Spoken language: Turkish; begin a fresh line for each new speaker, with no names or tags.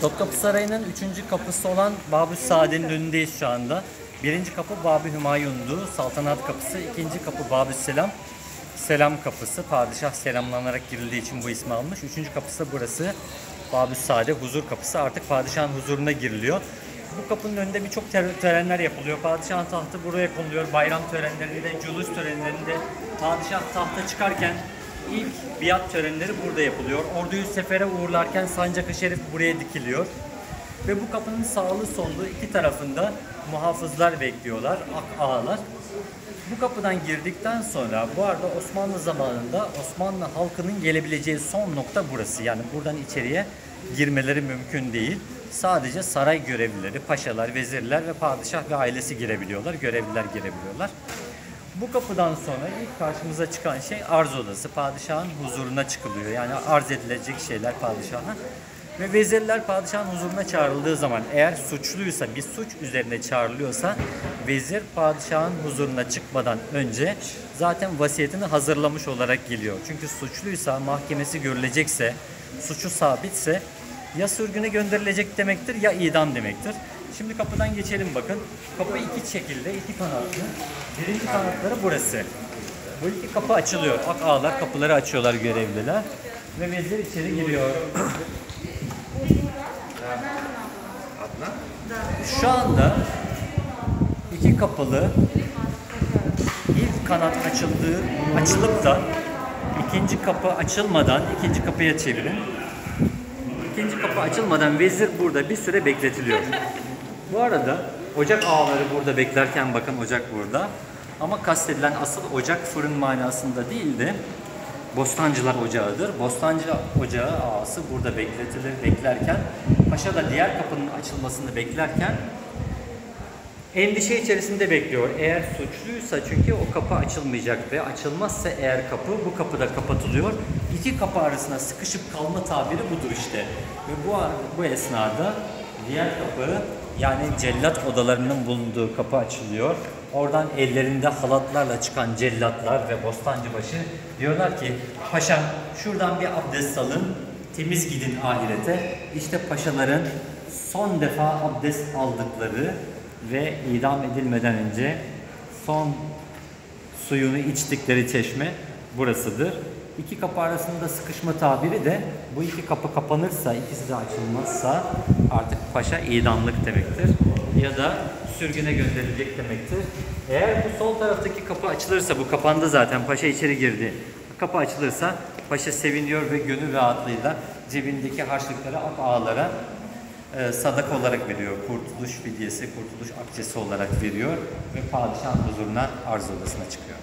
Topkapı Sarayı'nın üçüncü kapısı olan Babü Saadet'in önündeyiz şu anda. Birinci kapı Babü Hümayun'du, saltanat kapısı. İkinci kapı Babü Selam, selam kapısı. Padişah selamlanarak girildiği için bu ismi almış. Üçüncü kapısı da burası. Babü Saadet, huzur kapısı. Artık padişahın huzuruna giriliyor. Bu kapının önünde birçok törenler yapılıyor. Padişahın tahtı buraya konuluyor. Bayram törenlerinde, culus törenlerinde padişah tahta çıkarken ilk biat törenleri burada yapılıyor. Orduyu sefere uğurlarken sancak-ı şerif buraya dikiliyor. Ve bu kapının sağlı sollu iki tarafında muhafızlar bekliyorlar, ak ağalar. Bu kapıdan girdikten sonra bu arada Osmanlı zamanında Osmanlı halkının gelebileceği son nokta burası. Yani buradan içeriye girmeleri mümkün değil. Sadece saray görevlileri, paşalar, vezirler ve padişah ve ailesi girebiliyorlar. Görevliler girebiliyorlar. Bu kapıdan sonra ilk karşımıza çıkan şey arz odası. Padişahın huzuruna çıkılıyor. Yani arz edilecek şeyler padişaha. Ve vezirler padişahın huzuruna çağrıldığı zaman eğer suçluysa bir suç üzerine çağrılıyorsa vezir padişahın huzuruna çıkmadan önce zaten vasiyetini hazırlamış olarak geliyor. Çünkü suçluysa mahkemesi görülecekse, suçu sabitse ya sürgüne gönderilecek demektir ya idam demektir. Şimdi kapıdan geçelim bakın. Kapı iki şekilde, iki kanatlı. Birinci kanatları burası. Bu iki kapı açılıyor. Ak ağlar kapıları açıyorlar görevliler. Ve vezir içeri giriyor. Şu anda iki kapılı ilk kanat açıldığı açılıp da ikinci kapı açılmadan ikinci kapıya çevirin. İkinci kapı açılmadan vezir burada bir süre bekletiliyor. Bu arada ocak ağları burada beklerken bakın ocak burada. Ama kastedilen asıl ocak fırın manasında değil de Bostancılar Ocağı'dır. Bostancı Ocağı ağası burada bekletilir beklerken paşa da diğer kapının açılmasını beklerken endişe içerisinde bekliyor. Eğer suçluysa çünkü o kapı açılmayacak ve açılmazsa eğer kapı bu kapı da kapatılıyor. İki kapı arasında sıkışıp kalma tabiri budur işte. Ve bu bu esnada diğer kapı yani cellat odalarının bulunduğu kapı açılıyor. Oradan ellerinde halatlarla çıkan cellatlar ve bostancıbaşı diyorlar ki paşam şuradan bir abdest alın temiz gidin ahirete. İşte paşaların son defa abdest aldıkları ve idam edilmeden önce son suyunu içtikleri çeşme burasıdır. İki kapı arasında sıkışma tabiri de bu iki kapı kapanırsa, ikisi de açılmazsa artık paşa idamlık demektir. Ya da sürgüne gönderilecek demektir. Eğer bu sol taraftaki kapı açılırsa, bu kapandı zaten, paşa içeri girdi. Kapı açılırsa paşa seviniyor ve gönül rahatlığıyla cebindeki harçlıkları ak ağalara e, sadaka olarak veriyor. Kurtuluş fidyesi, kurtuluş akçesi olarak veriyor ve padişahın huzuruna arz odasına çıkıyor.